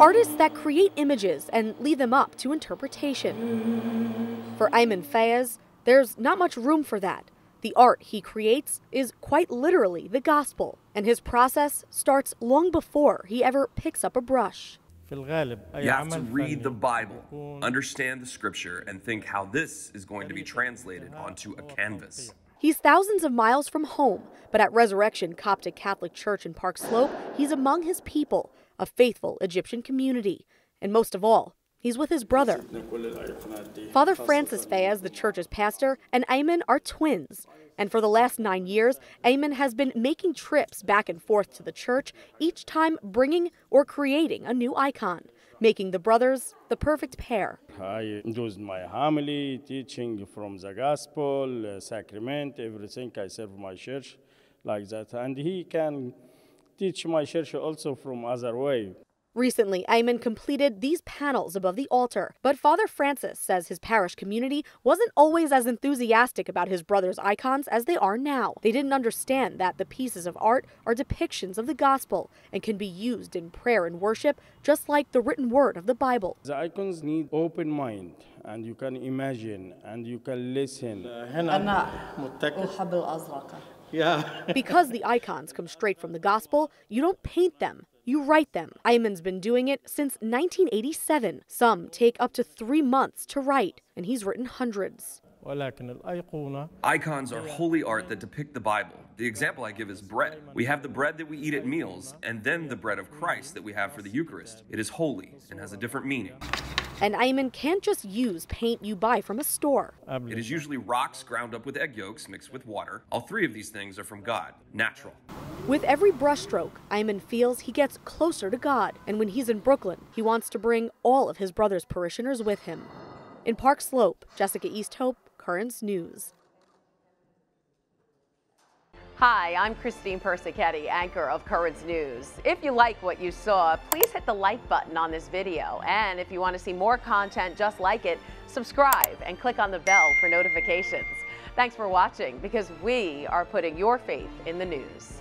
artists that create images and leave them up to interpretation. For Ayman Fayez, there's not much room for that. The art he creates is quite literally the gospel, and his process starts long before he ever picks up a brush. You have to read the Bible, understand the scripture, and think how this is going to be translated onto a canvas. He's thousands of miles from home, but at Resurrection Coptic Catholic Church in Park Slope, he's among his people, a faithful Egyptian community. And most of all, he's with his brother. Father Francis Fayez, the church's pastor, and Ayman are twins. And for the last nine years, Ayman has been making trips back and forth to the church, each time bringing or creating a new icon, making the brothers the perfect pair. I use my homily, teaching from the gospel, uh, sacrament, everything. I serve my church like that. And he can teach my church also from other way. Recently, Ayman completed these panels above the altar, but Father Francis says his parish community wasn't always as enthusiastic about his brother's icons as they are now. They didn't understand that the pieces of art are depictions of the gospel and can be used in prayer and worship just like the written word of the Bible. The icons need open mind and you can imagine and you can listen. Yeah. because the icons come straight from the gospel, you don't paint them, you write them. Ayman's been doing it since 1987. Some take up to three months to write, and he's written hundreds. Icons are holy art that depict the Bible. The example I give is bread. We have the bread that we eat at meals, and then the bread of Christ that we have for the Eucharist. It is holy and has a different meaning. And Ayman can't just use paint you buy from a store. It is usually rocks ground up with egg yolks mixed with water. All three of these things are from God, natural. With every brushstroke, Ayman feels he gets closer to God. And when he's in Brooklyn, he wants to bring all of his brother's parishioners with him. In Park Slope, Jessica Easthope, Currents News. Hi, I'm Christine Persichetti, anchor of Currents News. If you like what you saw, please hit the like button on this video. And if you want to see more content just like it, subscribe and click on the bell for notifications. Thanks for watching because we are putting your faith in the news.